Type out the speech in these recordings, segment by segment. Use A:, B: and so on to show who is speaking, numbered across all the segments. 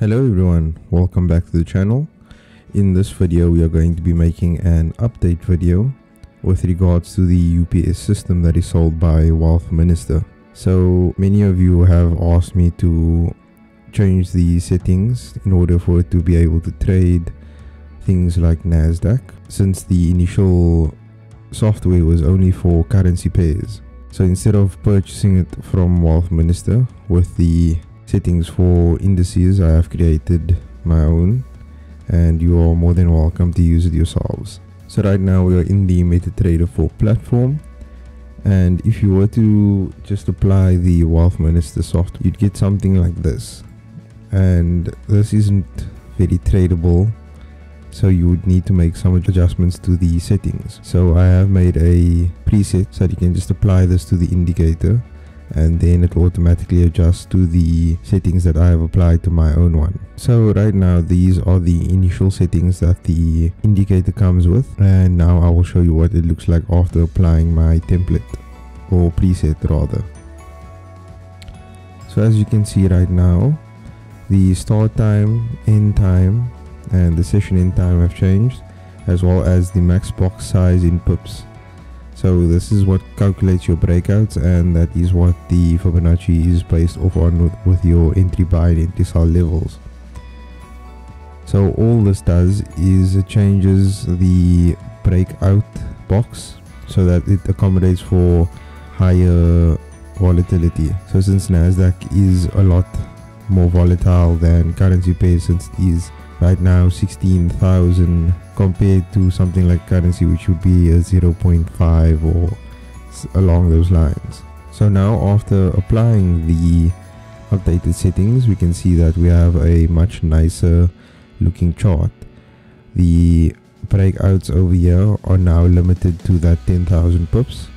A: Hello everyone, welcome back to the channel. In this video we are going to be making an update video with regards to the UPS system that is sold by Wealth Minister. So many of you have asked me to change the settings in order for it to be able to trade things like NASDAQ since the initial software was only for currency pairs. So instead of purchasing it from Wealth Minister with the settings for indices I have created my own and you are more than welcome to use it yourselves. So right now we are in the MetaTrader 4 platform and if you were to just apply the Wealth Minister software you'd get something like this. And this isn't very tradable so you would need to make some adjustments to the settings. So I have made a preset so that you can just apply this to the indicator and then it will automatically adjust to the settings that I have applied to my own one. So right now these are the initial settings that the indicator comes with and now I will show you what it looks like after applying my template or preset rather. So as you can see right now the start time, end time and the session end time have changed as well as the max box size in. So this is what calculates your breakouts and that is what the Fibonacci is based off on with, with your entry buy and entry sell levels. So all this does is it changes the breakout box so that it accommodates for higher volatility. So since Nasdaq is a lot more volatile than currency pairs since it is right now 16,000 compared to something like currency which would be a 0.5 or along those lines. So now after applying the updated settings we can see that we have a much nicer looking chart. The breakouts over here are now limited to that 10,000 pips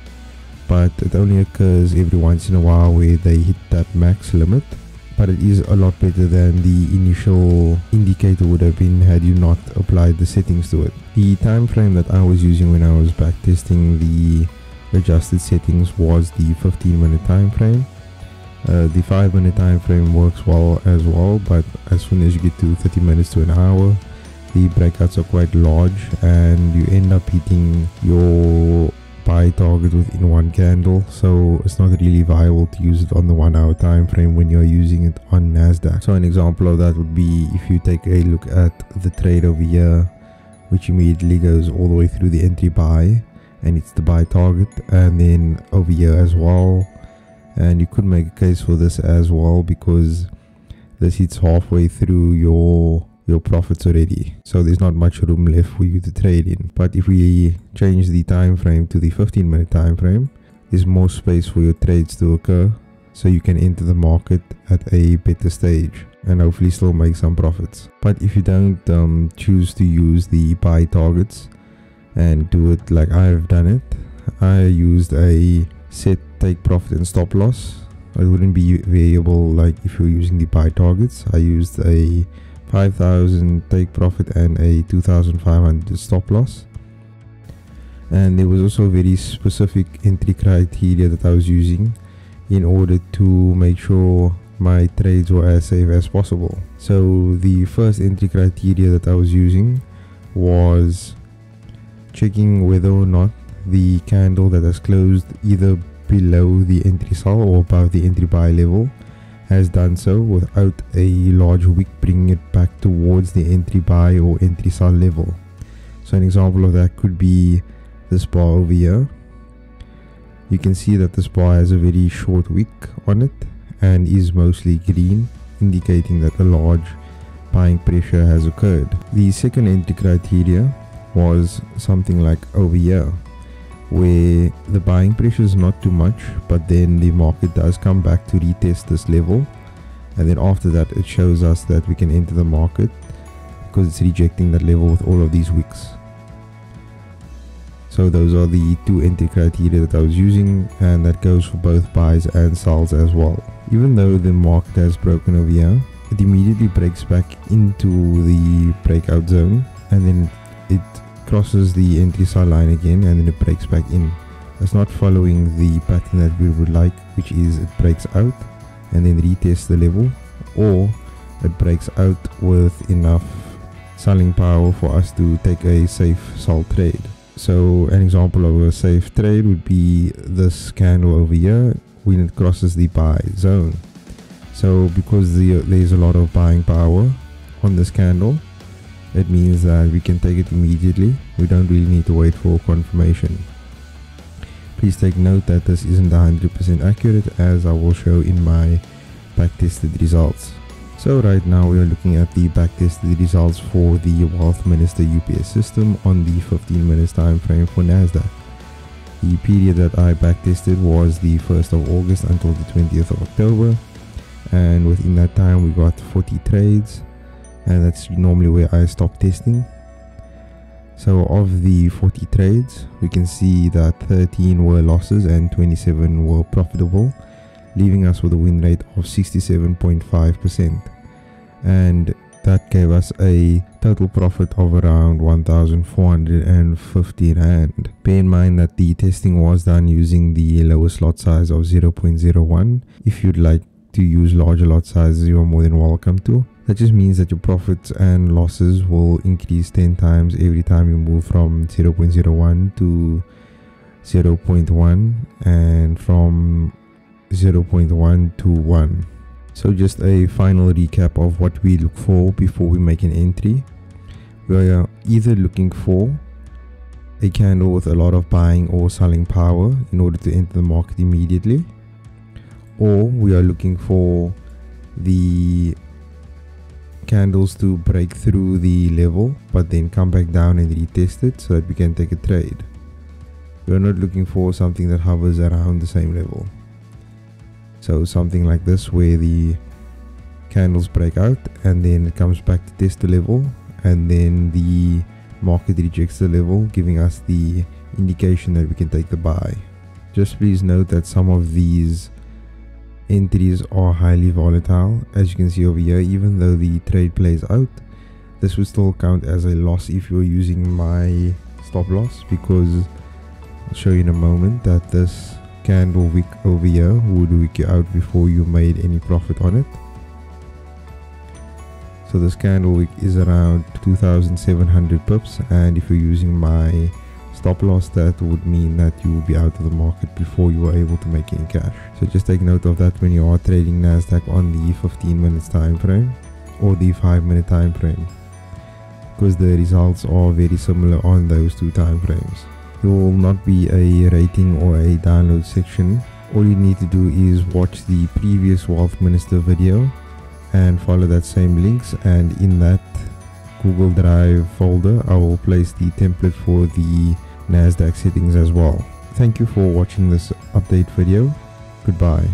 A: but it only occurs every once in a while where they hit that max limit but it is a lot better than the initial indicator would have been had you not applied the settings to it. The time frame that I was using when I was back testing the adjusted settings was the 15 minute time frame. Uh, the 5 minute time frame works well as well but as soon as you get to 30 minutes to an hour the breakouts are quite large and you end up hitting your buy target within one candle so it's not really viable to use it on the one hour time frame when you're using it on nasdaq. So an example of that would be if you take a look at the trade over here which immediately goes all the way through the entry buy and it's the buy target and then over here as well. And you could make a case for this as well because this hits halfway through your your profits already. So there's not much room left for you to trade in. But if we change the time frame to the 15 minute time frame there's more space for your trades to occur so you can enter the market at a better stage and hopefully still make some profits. But if you don't um, choose to use the buy targets and do it like I've done it I used a set take profit and stop loss. It wouldn't be variable like if you're using the buy targets. I used a 5000 take profit and a 2500 stop loss. And there was also very specific entry criteria that I was using in order to make sure my trades were as safe as possible. So the first entry criteria that I was using was checking whether or not the candle that has closed either below the entry sell or above the entry buy level has done so without a large wick bringing it back towards the entry buy or entry sell level. So an example of that could be this bar over here. You can see that this bar has a very short wick on it and is mostly green indicating that a large buying pressure has occurred. The second entry criteria was something like over here where the buying pressure is not too much but then the market does come back to retest this level. And then after that it shows us that we can enter the market because it's rejecting that level with all of these wicks. So those are the two entry criteria that I was using and that goes for both buys and sells as well. Even though the market has broken over here it immediately breaks back into the breakout zone and then it crosses the entry sell line again and then it breaks back in. It's not following the pattern that we would like which is it breaks out and then retests the level or it breaks out with enough selling power for us to take a safe sell trade. So an example of a safe trade would be this candle over here when it crosses the buy zone. So because the, there's a lot of buying power on this candle, it means that we can take it immediately. We don't really need to wait for confirmation. Please take note that this isn't 100% accurate as I will show in my backtested results. So right now we are looking at the backtested results for the Wealth Minister UPS system on the 15 minutes time frame for Nasdaq. The period that I backtested was the 1st of August until the 20th of October and within that time we got 40 trades and that's normally where I stop testing. So of the 40 trades we can see that 13 were losses and 27 were profitable leaving us with a win rate of 67.5% and that gave us a total profit of around 1450 rand. Bear in mind that the testing was done using the lowest lot size of 0.01 if you'd like to use larger lot sizes you are more than welcome to that just means that your profits and losses will increase 10 times every time you move from 0.01 to 0.1 and from 0.1 to 1 so just a final recap of what we look for before we make an entry. We are either looking for a candle with a lot of buying or selling power in order to enter the market immediately or we are looking for the candles to break through the level but then come back down and retest it so that we can take a trade. We are not looking for something that hovers around the same level. So something like this where the candles break out and then it comes back to test the level and then the market rejects the level giving us the indication that we can take the buy. Just please note that some of these entries are highly volatile as you can see over here. Even though the trade plays out this would still count as a loss if you're using my stop loss because I'll show you in a moment that this candle wick over here would wick you out before you made any profit on it. So this candle wick is around 2700 pips and if you're using my stop loss that would mean that you will be out of the market before you are able to make any cash. So just take note of that when you are trading nasdaq on the 15 minutes time frame or the 5 minute time frame because the results are very similar on those two time frames. There will not be a rating or a download section. All you need to do is watch the previous wealth minister video and follow that same links and in that google drive folder i will place the template for the nasdaq settings as well. Thank you for watching this update video. Goodbye